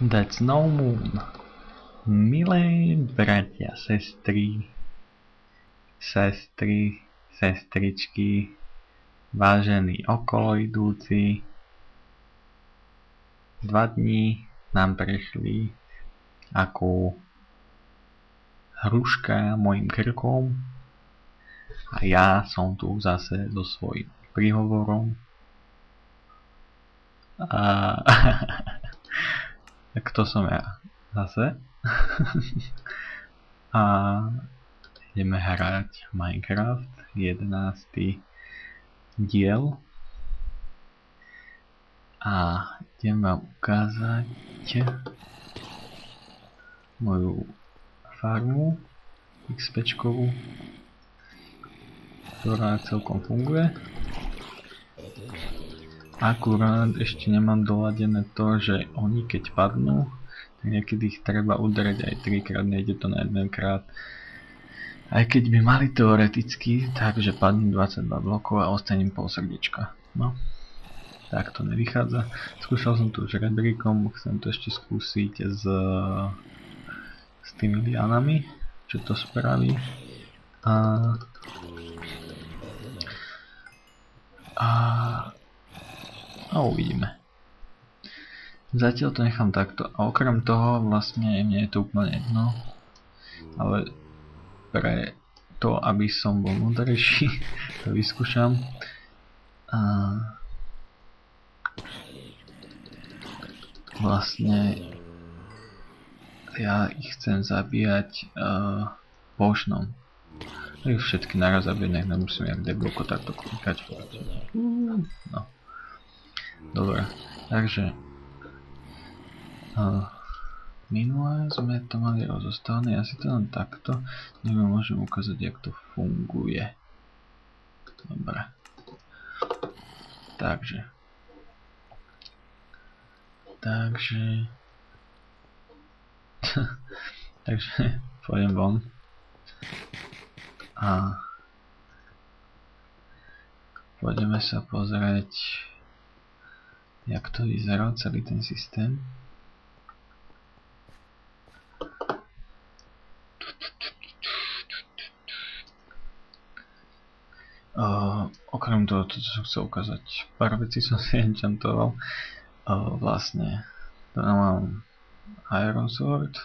That's no moon. Milé bratia, sestry, sestry, sestričky, vážení okoloidúci, dva dní nám prešli ako hruška mojim krkom a ja som tu zase so svojím príhovorom. A kto som ja? Zase? a ideme hrať Minecraft 11. diel a idem vám ukázať moju farmu XPčkovú ktorá celkom funguje. Akurát ešte nemám doladené to, že oni keď padnú, tak niekedy ich treba udrieť aj 3 krát, nejde to na jeden krát. Aj keď by mali teoreticky, takže padnú 22 blokov a ostane pol srdiečka. No, tak to nevychádza. Skúšal som to už rebríkom, chcem to ešte skúsiť s, s tými lianami, čo to spraví. A a, a uvidíme. Zatiaľ to nechám takto. A okrem toho vlastne mne je to úplne jedno. Ale pre to, aby som bol múdrejší, to vyskúšam. A vlastne ja ich chcem zabíjať uh, pošnom. Ich všetky naraz, aby nech nemusím jak debloko takto klikať. No. Dobre, takže uh, minulé sme to mali rozostavené, ja si to len takto, neviem, môžem ukázať, jak to funguje. Dobre. Takže. Takže. takže pôjdem von a pôjdeme sa pozrieť jak to vyzerá celý ten systém Uh, okrem toho, to, čo chcel ukázať, pár vecí som si enchantoval. Uh, vlastne, tu mám Iron Sword,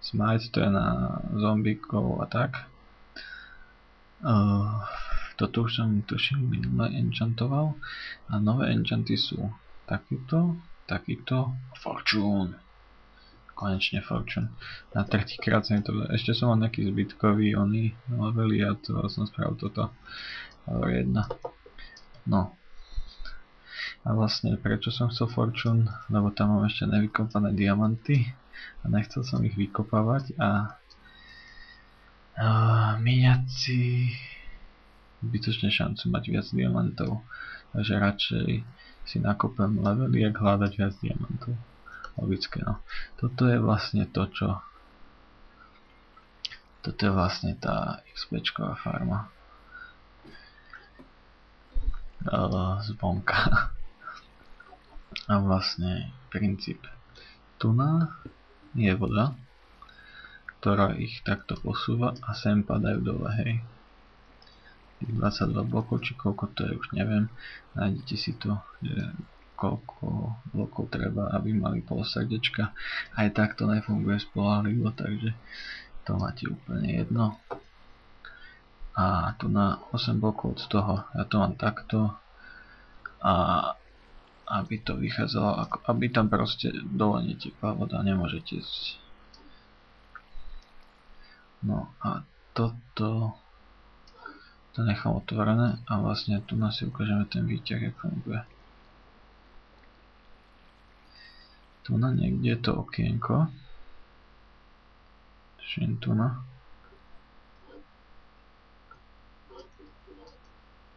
Smite to je na zombíkov a tak. Uh, toto už som tuším minule enchantoval a nové enchanty sú takýto, takýto Fortune. Konečne Fortune. Na tretíkrát som to ešte som mal nejaký zbytkový oný levely a to som spravil toto. Ale jedna. No. A vlastne prečo som chcel Fortune? Lebo tam mám ešte nevykopané diamanty a nechcel som ich vykopávať a uh, míňať si zbytočne šancu mať viac diamantov. Takže radšej si nakopem levely, jak hľadať viac diamantov. Logické, no. Toto je vlastne to, čo... Toto je vlastne tá XPčková farma. Zvonka. A vlastne princíp. Tu na je voda ktorá ich takto posúva a sem padajú dole, hej. 22 blokov, či koľko to je, už neviem. Nájdete si to, že koľko blokov treba, aby mali pol srdečka. Aj tak to nefunguje spolahlivo, takže to máte úplne jedno. A tu na 8 blokov od toho, ja to mám takto. A aby to vychádzalo, aby tam proste dole netekla voda, nemôžete No a toto to nechám otvorené a vlastne tu si ukážeme ten výťah, jak funguje. Tu na niekde je to okienko. Tuším tu na.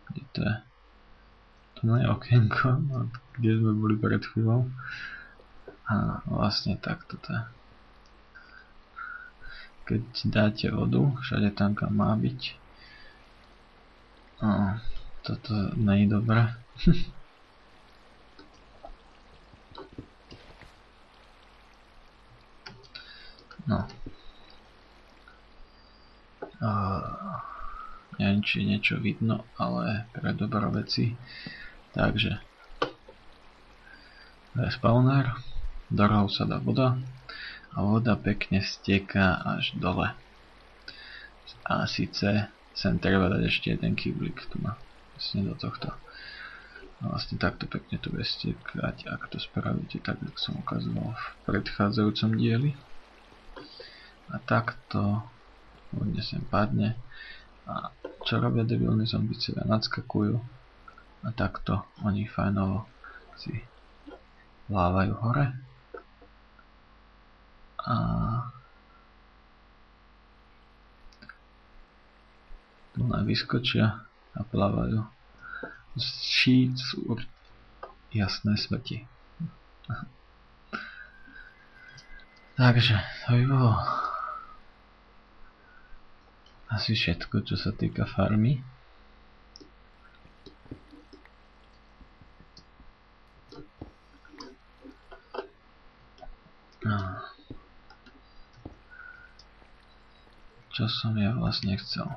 Kde to je? Tu na je okienko, kde sme boli pred chvíľou. A vlastne takto to je keď dáte vodu, všade tam kam má byť. No, toto je dobré. No. Uh, neviem, či je niečo vidno, ale pre dobro veci. Takže. To je spawner. Do rohov sa dá voda. A voda pekne steká až dole. A síce sem treba dať ešte jeden kýblik tu má. Vlastne do tohto. A vlastne takto pekne to bude stekať, ak to spravíte tak, ako som ukazoval v predchádzajúcom dieli. A takto hodne sem padne. A čo robia debilní zombicovia? Nadskakujú a takto oni fajnovo si lávajú hore. A tu na vyskočia a plávajú. Sú jasné smrti. Takže, to by bolo asi všetko, čo sa týka farmy. No. Čo som ja vlastne chcel?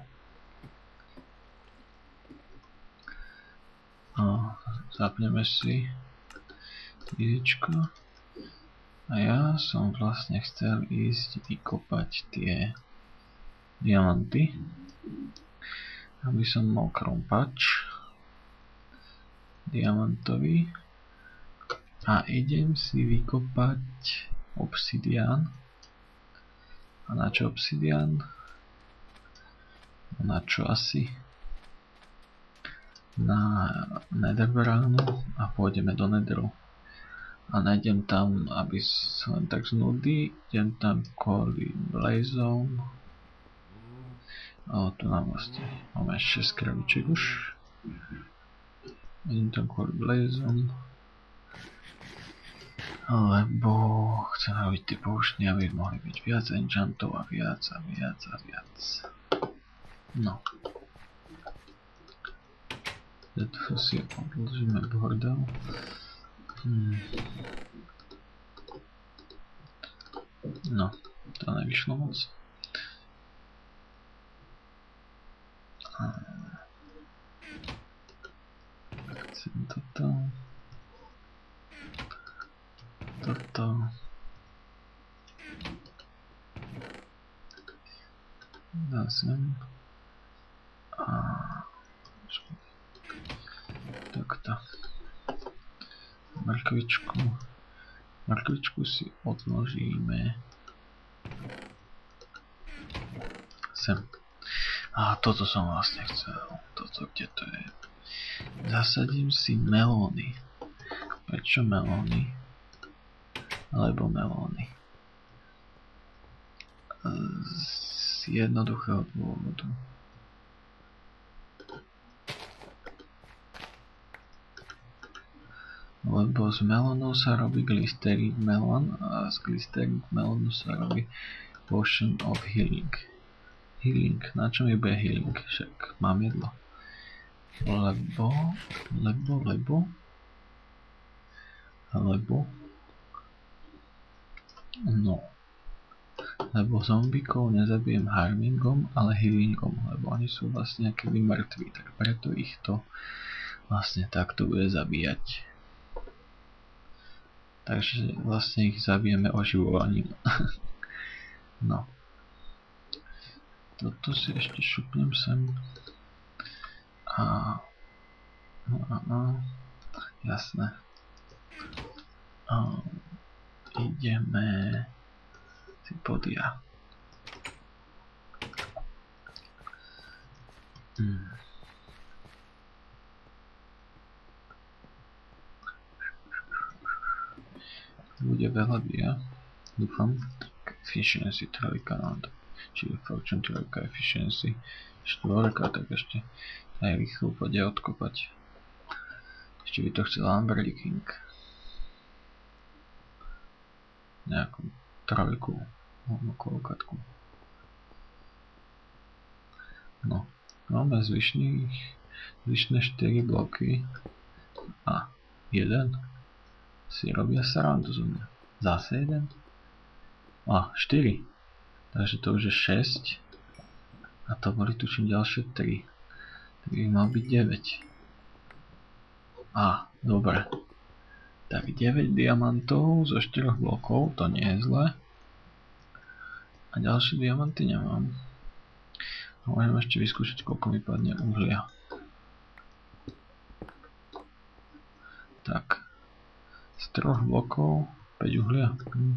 No, zapneme si vidičko. A ja som vlastne chcel ísť vykopať tie diamanty. Aby som mal krompač diamantový. A idem si vykopať obsidian. A na čo obsidian? Na čo asi? Na nether bránu a pôjdeme do netheru. A nájdem tam, aby sa len tak z idem tam kvôli blazom. O, tu nám vlastne máme 6 kraviček už. Idem tam kvôli blazom lebo chcem robiť tie pouštne, aby mohli byť viac enchantov a viac a viac a viac. No. Preto si odložíme bordel. Hmm. No, to nevyšlo moc. Chcem toto toto. Dá sem. Takto. Mrkvičku. Mrkvičku si odložíme sem. A toto som vlastne chcel. Toto, kde to je? Zasadím si melóny. Prečo melóny? alebo melóny. Z jednoduchého dôvodu. Lebo z melónov sa robí glysterid melon a z glysterid melónu sa robí potion of healing. Healing. Na čom je healing? Však mám jedlo. Lebo, lebo, lebo, lebo, No. Lebo zombíkov nezabijem harmingom, ale healingom, lebo oni sú vlastne keby mŕtvi, tak preto ich to vlastne takto bude zabíjať. Takže vlastne ich zabijeme oživovaním. no. Toto si ešte šupnem sem. A... No, a, a, jasné. A, ideme si podia. Hmm. Bude veľa dia. Dúfam. Efficiency trojka, no čiže fortune trojka efficiency štvorka, tak ešte aj rýchlo podia odkopať. Ešte by to chcel Amber King nejakú trojku alebo koľkatku. No, máme zvyšných, zvyšné 4 bloky a jeden si robia srandu zo mňa. Zase jeden? A, 4. Takže to už je 6. A to boli tuším ďalšie 3. Tak by mal byť 9. A, dobre. Tak 9 diamantov zo 4 blokov, to nie je zle. A ďalšie diamanty nemám. A môžem ešte vyskúšať, koľko vypadne uhlia. Tak. Z troch blokov 5 uhlia. Hm.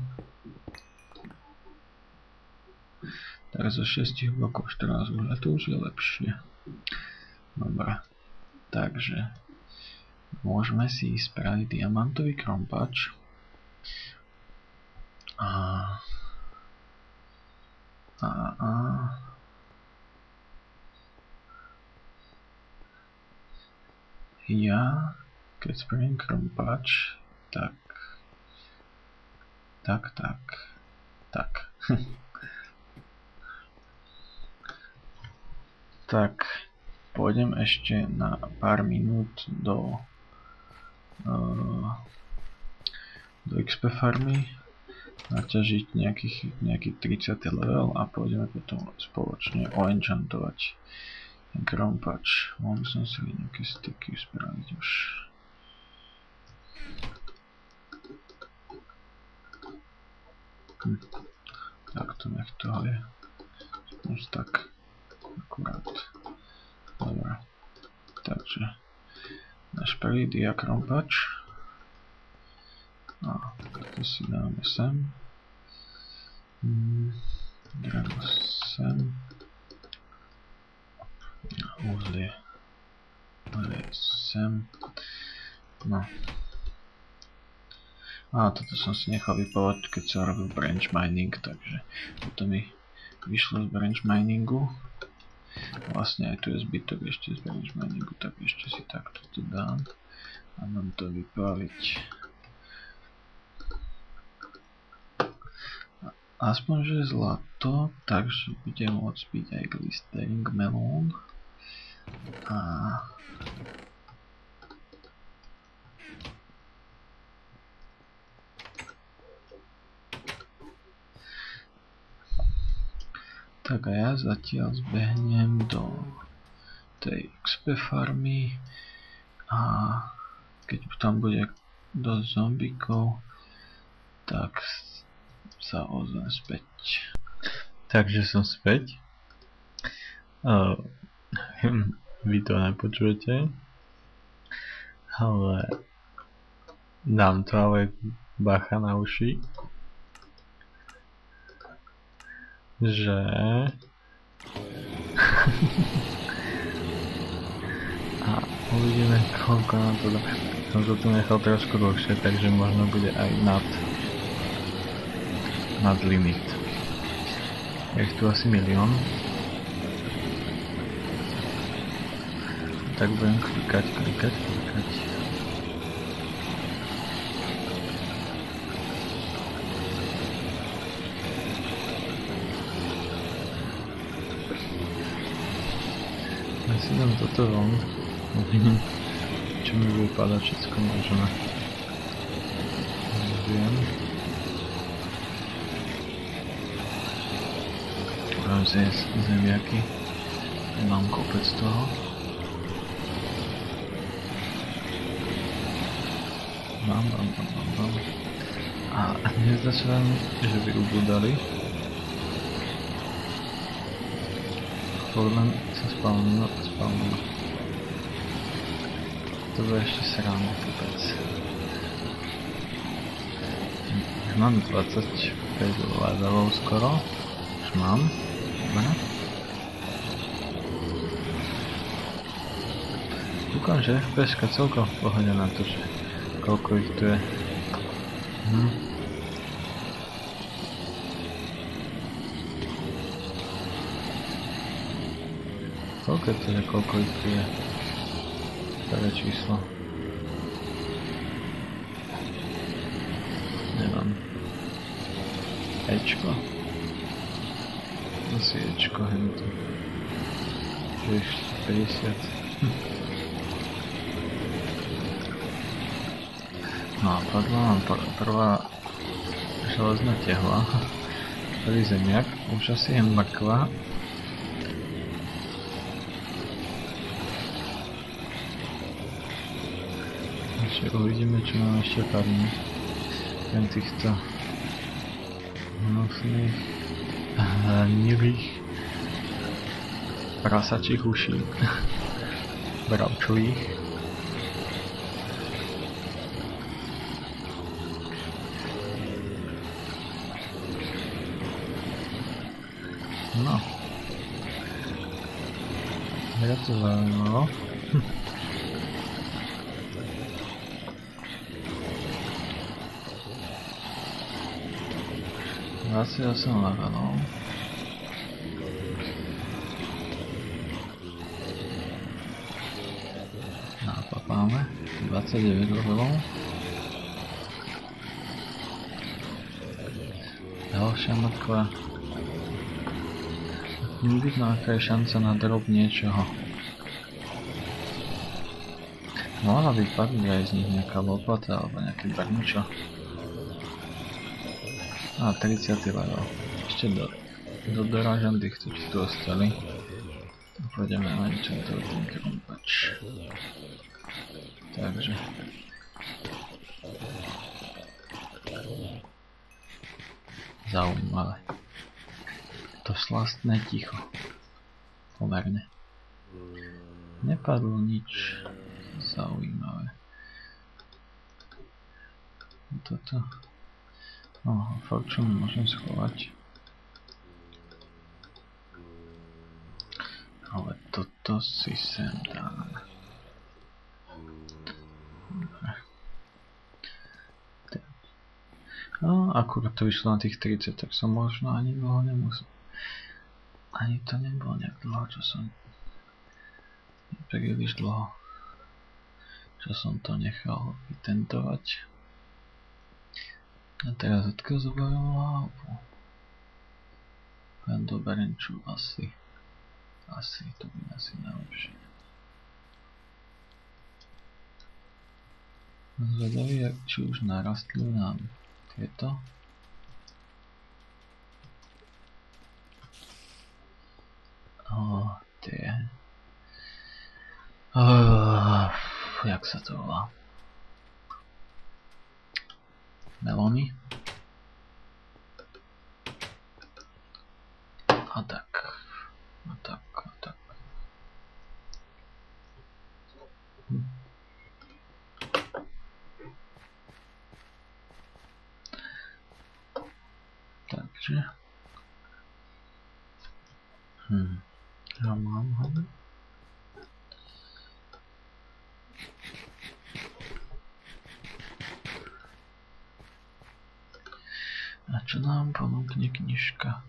Tak zo 6 blokov 14 uhlia, to už je lepšie. Dobre. Takže môžeme si spraviť diamantový krompač. A... A... A... Ja, keď spravím krompač, tak... Tak, tak. Tak. tak, pôjdem ešte na pár minút do do XP farmy naťažiť nejakých, nejaký 30 level a pôjdeme potom spoločne oenchantovať ten krompač. Mohol som si nejaké sticky spraviť už. Hm. Tak to nech toho je. Už tak akurát. Dobre. Takže náš prvý diakrompač. A to si dáme sem. Hmm, dáme sem. Uzlie. Uzlie sem. No. A toto som si nechal vypovať, keď som robil branch mining, takže toto mi vyšlo z branch miningu. Vlastne aj tu je zbytok ešte z bench miningu, tak ešte si takto to dám a mám to vypraviť. Aspoň, že je zlato, takže bude môcť byť aj glistering melón. Tak a ja zatiaľ zbehnem do tej XP farmy a keď tam bude dosť zombikov, tak sa ozvem späť. Takže som späť. Uh, vy to nepočujete, ale dám to ale bacha na uši. Že a uvidíme koľko nám to. Som to tu nechal trošku dlhšie, takže možno bude aj nad nad limit. Je tu asi milión. Tak budem klikať, klikať, klikať. Si dám toto von. Uvidím, čo mi vypadá všetko možné. Neviem. Budem zjesť zemiaky. Mám kopec toho. Mám, mám, mám, mám, mám. A nezdá sa vám, že by ubudali. Podľa sa spavnilo a spavnilo. To bude ešte sráme kopec. Už mám 25 levelov skoro. Už mám. Dobre. Kúkam, že FPSka celkom v pohode na to, že koľko ich tu je. Hm. Koľko to je, koľko ich tu je? Staré číslo. Nemám. Ečko? Asi Ečko, hento. Že 50. No a padla nám prvá železná tehla. Prvý zemiak, už asi je mrkva. Ešte uvidíme, čo nám ešte padne. Len týchto hnusných, hnilých prasačích uší. Bravčových. No. Mňa to zaujímalo. Asi ja som levelov. Napapáme. 29 levelov. Ďalšia mrkva. Nevidno, aká je šanca na drop niečoho. Mohla by padnúť aj z nich nejaká lopata alebo nejaké brničo. A 30 level. Ešte do, do dorážam týchto, čo tu ostali. Pôjdeme len čo to ten krumpač. Takže. Zaujímavé to slastné ticho. Pomerne. Nepadlo nič zaujímavé. Toto. Oho, fortune môžem schovať. Ale toto si sem dám. Dobre. No, akurát to vyšlo na tých 30, tak som možno ani dlho nemusel. Ani to nebolo nejak dlho, čo som... Príliš dlho. Čo som to nechal vytentovať. A teraz odkazujem hlavu. Len do berenču asi. Asi, to by asi najlepšie. Zvedavý, či už narastli nám tieto. Oh, tie. Uh, jak sa to volá? Melony. A tak. A tak, a tak. Hm. Takže. Hmm. Ja mám ho. A čo nám ponúkne knižka?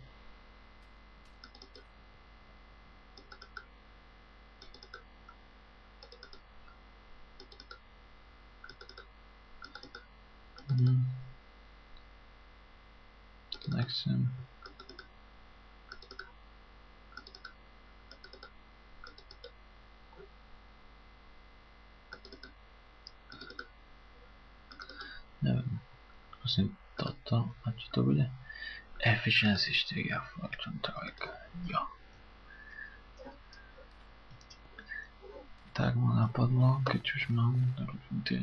Hmm. Nechcem. neviem, prosím toto, a čo to bude? Efficiency 4 a Fortune 3, jo. Tak ma napadlo, keď už mám tie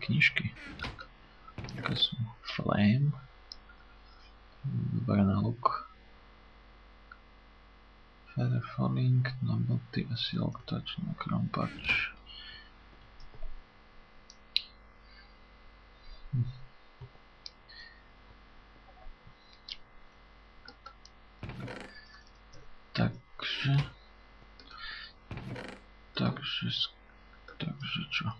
knižky, aké sú Flame, dobré na luk, Feather Falling, na boty a Silk Touch na krompač. Takže... Takže... Takže čo?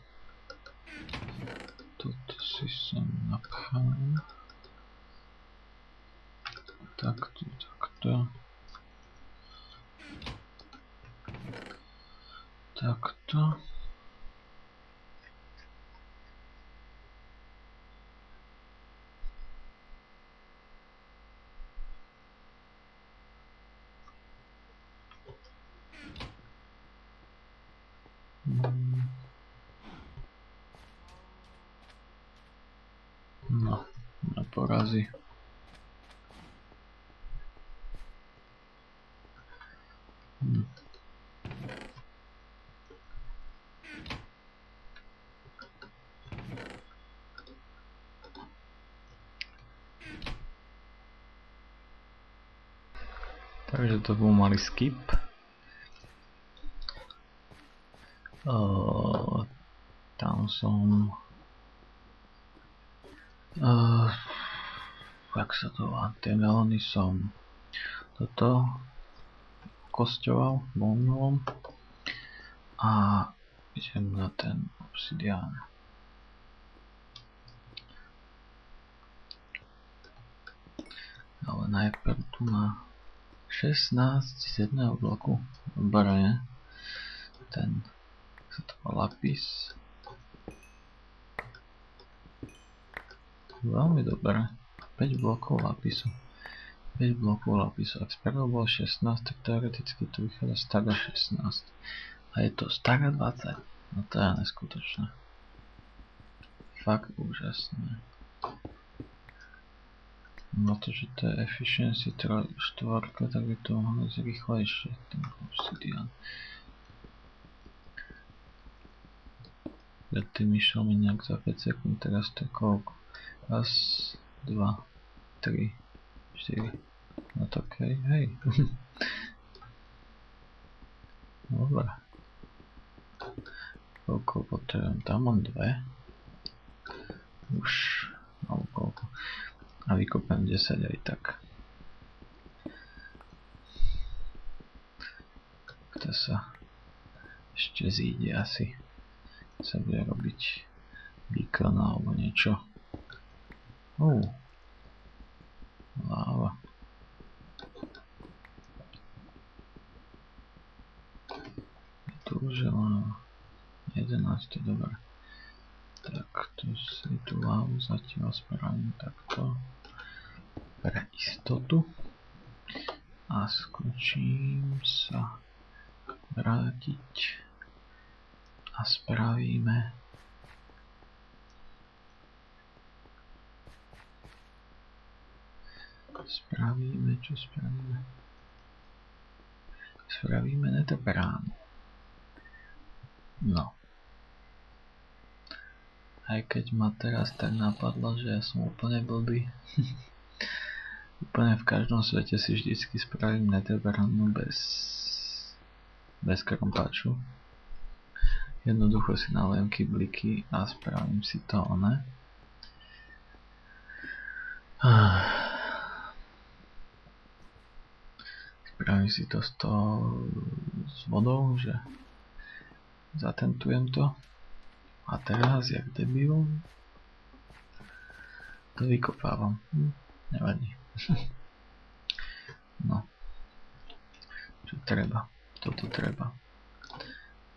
Toto si sem napchám. Takto, takto. Takto. porazí. Hm. Takže to bol malý skip. Uh, tam som... Uh, jak sa to volá? Tie melóny som toto kosťoval voľnom a idem na ten obsidián. Ale najprv tu má 16 z jedného bloku. Dobre, ten sa to má lapis. Veľmi dobré. 5 blokov lapisu. 5 blokov lapisu. Ak spravil bol 16, tak teoreticky to vychádza staga 16. A je to staga 20. No to je neskutočné. Fakt úžasné. Na to, že to je efficiency 4, tak by to mohlo ísť ten obsidian. Predtým išiel mi nejak za 5 sekúnd, teraz to je koľko? Raz, dva, tri, štyri. No okej, okay, hej. Dobre. Koľko potrebujem? Tam mám dve. Už. A vykopem 10 aj tak. To sa ešte zíde asi sa bude robiť beacon alebo niečo. Uh. Láva. Je tu už len 11, to je dobré. Tak, tu si tú lávu zatiaľ spravím takto pre istotu. A skočím sa vrátiť a spravíme spravíme, čo spravíme. Spravíme netopránu no. Aj keď ma teraz tak napadlo, že ja som úplne blbý úplne v každom svete si vždycky spravím netopránu bez bez krompaču Jednoducho si nalejem kybliky a spravím si to one. Spravím si to s, s vodou, že zatentujem to. A teraz, jak debil, to vykopávam. Nevadí. No. Čo treba? Toto treba.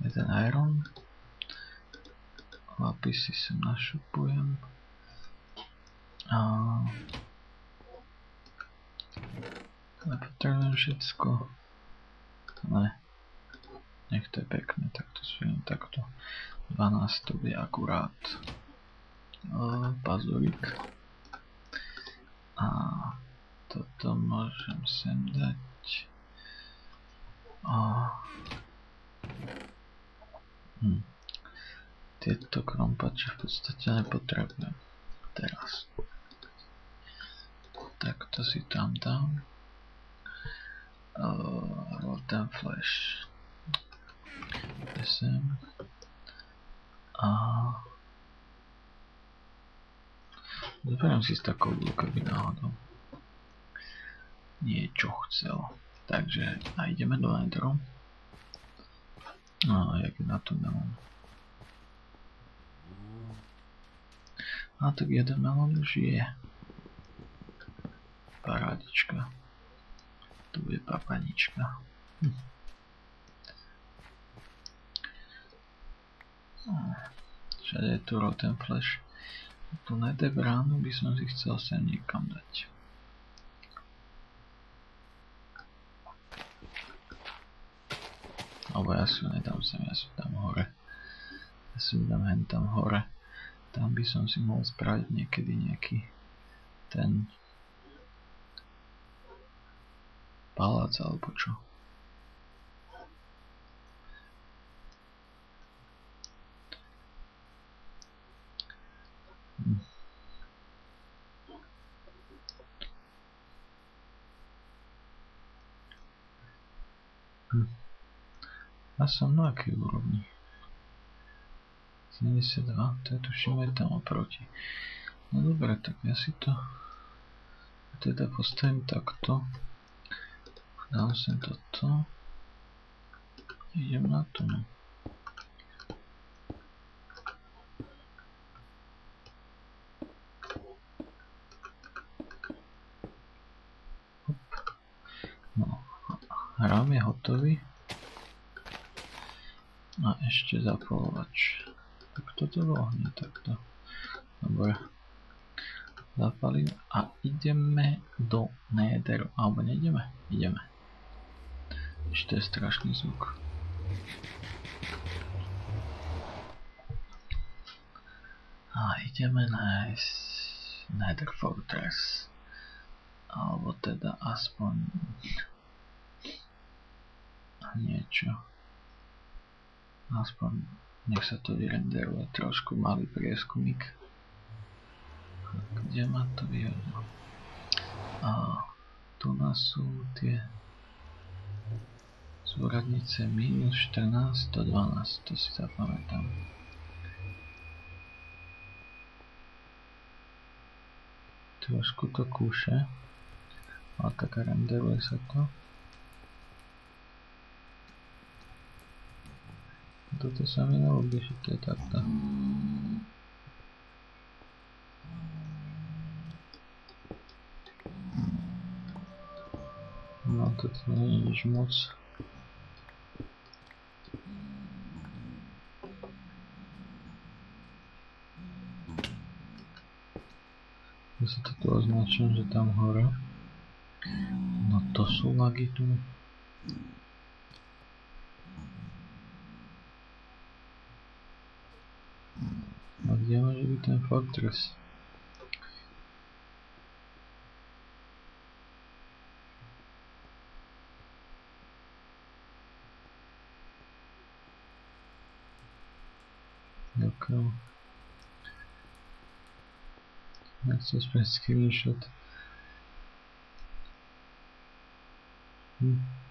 Jeden iron. Lapisy sem našupujem. A nepotrebujem všetko. Ne nech to je pekné takto svojím takto 12 to bude akurát. Pazurik a toto môžem sem dať a Hm. Tieto krompače v podstate nepotrebujem teraz. Tak to si tam dám. Uh, ten flash. Sem. A Zoberiem si s takou náhodou niečo chcel. Takže a ideme do Enderu. No, jak na to melon. A tak jeden melon už je. Parádička. Tu bude papanička. Hm. Všade je tu roten flash. Tu netebránu by som si chcel sem niekam dať. Alebo ja ho nedám sem, ja si dám hore. Ja ho dám hen tam hore. Tam by som si mohol spraviť niekedy nejaký ten palác alebo čo. Hm. Hm. Ja som na akej úrovni? 72, to je tuším aj tam oproti. No dobre, tak ja si to teda postavím takto. Dám sem toto. Idem na to. No, rám je hotový. A ešte zapolovač. Tak toto vohne takto. Dobre. Zapalím a ideme do Netheru. Alebo nejdeme? Ideme. Ešte je strašný zvuk. A ideme nájsť Nether Fortress. Alebo teda aspoň niečo. Aspoň nech sa to vyrenderuje trošku malý prieskumík. Kde ma to vyhodilo? A tu nás sú tie Súradnice minus 14 do 12, to si zapamätám. Trošku to kúše, ale tak renderuje sa to. Toto sa mi neobí, že to je takto. No, toto nie je nič moc. Ja si to tu označím, že tam hore. No to sú lagy tu. A kde môže byť ten fortress? Ďakujem. Ja chcem spraviť screenshot. Hm.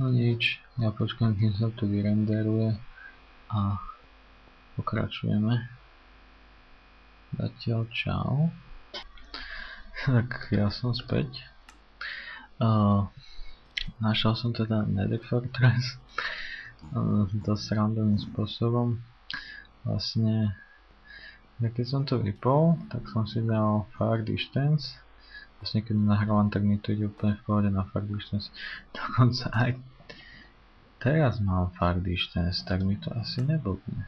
No nič, ja počkám, kým sa to vyrenderuje a pokračujeme. Zatiaľ čau. Tak ja som späť. Uh, Našiel som teda Nether Fortress dosť randomným spôsobom. Vlastne, keď som to vypol, tak som si dal Far Distance. Vlastne keď nahrávam, tak mi to ide úplne v pohode na Far Distance. Dokonca aj teraz mám Far Distance, tak mi to asi neblbne.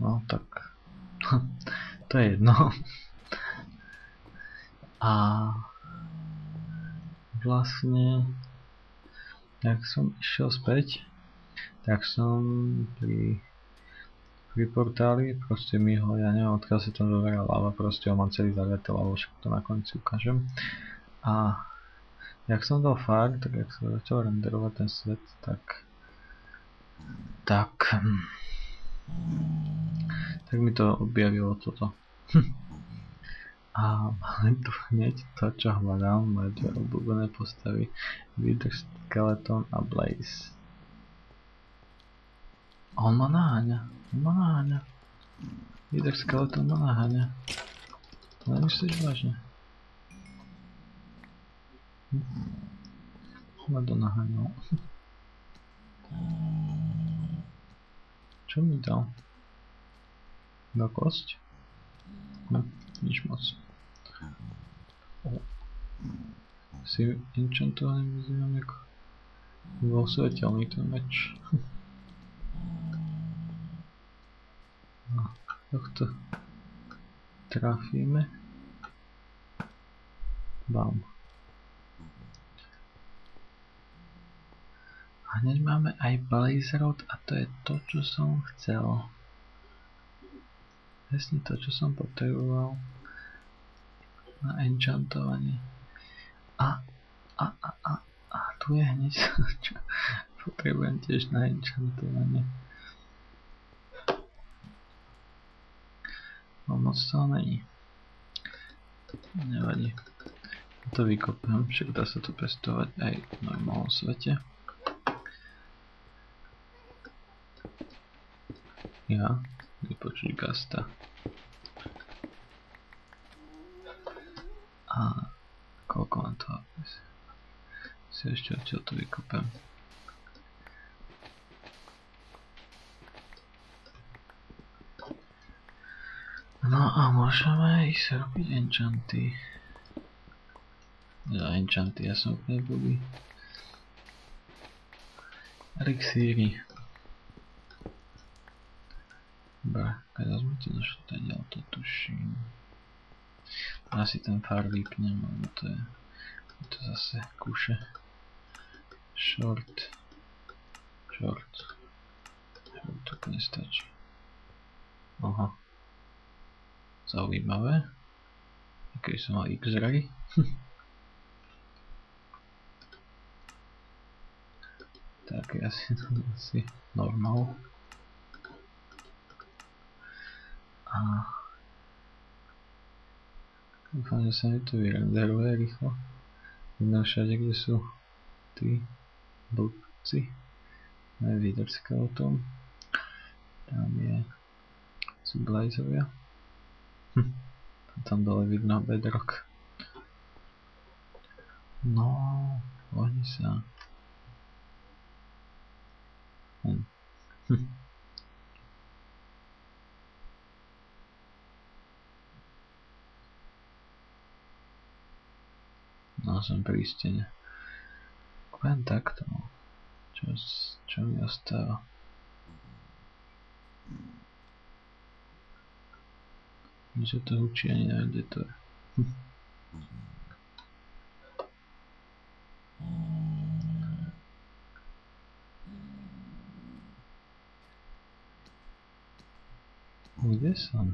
No tak, to je jedno. A vlastne ak som išiel späť, tak som pri, pri portáli, proste mi ho, ja neviem odkiaľ sa tam zoberá lava, proste ho mám celý zavretol, alebo však to na konci ukážem. A jak som dal fakt, tak jak sa začal renderovať ten svet, tak tak tak mi to objavilo toto. A máme tu hneď to, čo hľadám, moje dve obľúbené postavy, Wither Skeleton a Blaze. On ma naháňa, on ma naháňa. Wither Skeleton ma naháňa. Nemyslíš vážne? Ma to naháňal. Čo mi dal? Na kosť? Hm, nič moc. Si enchantovaný vyzývam ako bol svetelný ten meč. No, tohto trafíme. Bam. Hneď máme aj Blaze Rod a to je to, čo som chcel. Presne to, čo som potreboval na enchantovanie. A, a, a, a, a tu je hneď čo potrebujem tiež na enchantovanie. No moc toho není. Nevadí. To vykopem, však dá sa to pestovať aj v normálnom svete. Ja, vypočuť gasta. A koľko mám to si ešte odtiaľ to vykopem. No a môžeme ísť robiť enchanty. Ja enchanty, ja som úplne blbý. Elixíry. Dobre, keď sme to našli, tak ďalej to tuším. Asi ten far vypnem, lebo to je, je to zase kúše. Short. Short. Short to nestačí. Aha. Zaujímavé. Keď som mal X-ray. tak je asi, asi normál. A dúfam, že sa mi to vyrenderuje rýchlo. Vidno všade, kde sú tí blbci. Aj Wither Skeleton. Tam je sú blazovia. Hm. Tam dole vidno bedrock. No, oni sa. Hm. Hm. No, som pri stene. Len takto. Čo, čo mi ostáva? Že to učí ani na editor. Kde som?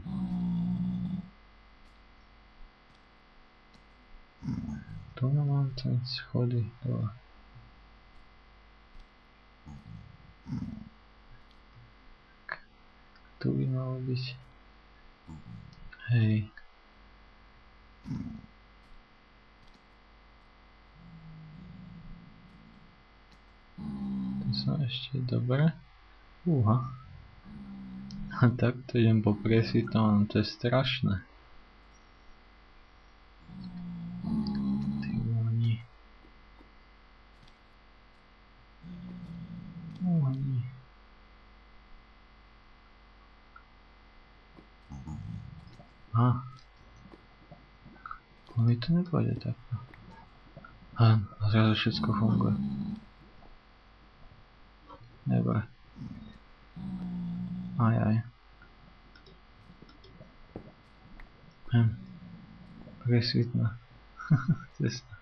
Tu mám ten schody dole. Tu by malo byť. Hej. To som ešte dobre. Uha. A takto idem po presvitom, to je strašné. Ty oni. Oni. A. No mi to nepôjde takto. A, a zrazu všetko funguje. Dobre. Aj, aj. Hm. Presvitná. Cesta.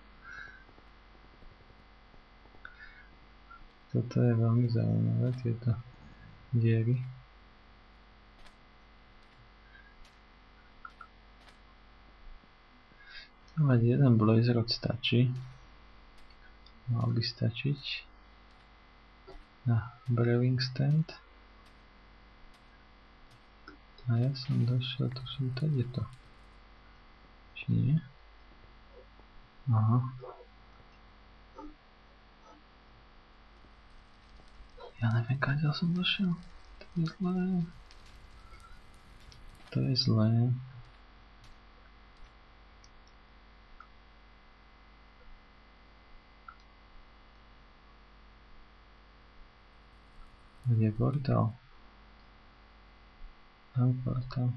Toto je veľmi zaujímavé, tieto diery. Mať jeden blaze rod stačí. Mal by stačiť na brewing stand. A ja som došiel, to som tady to. Či nie? Aha. Ja neviem, kadiaľ som došiel. To je zlé. To je zlé. Portál? Tam portál.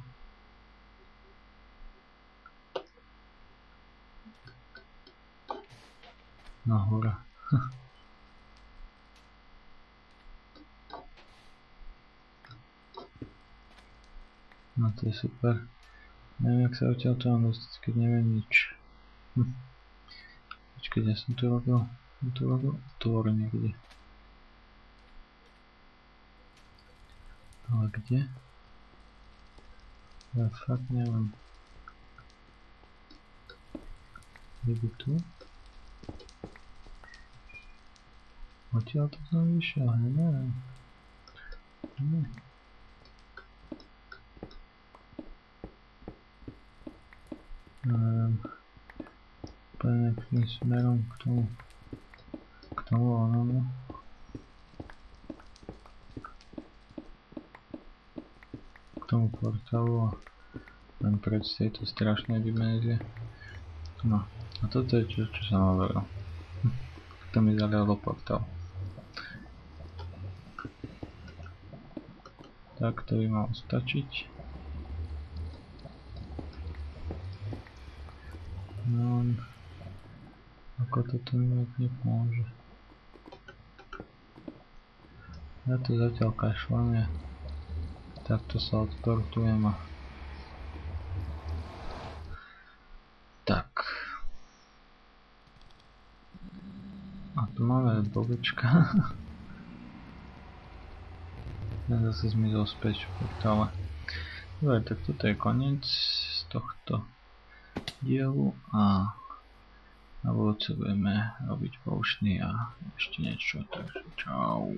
Nahora. no to je super. Neviem, jak sa odtiaľ to mám dostať, keď neviem nič. Hm. Počkej, ja som tu robil, som robil otvor niekde. Ale kde? Ja fakt neviem. Je by tu? Odtiaľ to som vyšiel, ja neviem. Ne. Neviem. Úplne tým smerom k tomu. Portálu a len pred z tejto strašnej dimenzie. No, a toto je čo, čo som hovoril. To mi zalialo portál. Tak to by malo stačiť. No, ako toto mi nepomôže. Ja to zatiaľ kašlem, ja takto sa odportujem a tak. A tu máme bobečka. Ja zase zmizol späť v portále. Dobre, tak toto je koniec z tohto dielu a na budúce budeme robiť poušny a ešte niečo, takže čau.